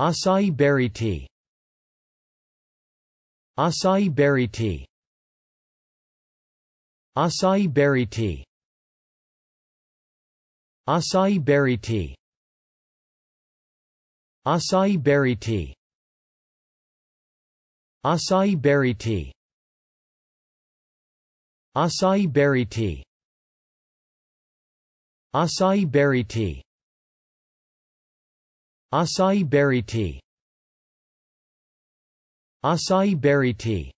Acai berry tea. Acai berry tea. Acai berry tea. Acai berry tea. Acai berry tea. Acai berry tea. Acai berry tea. Acai berry tea Acai berry tea. Acai berry tea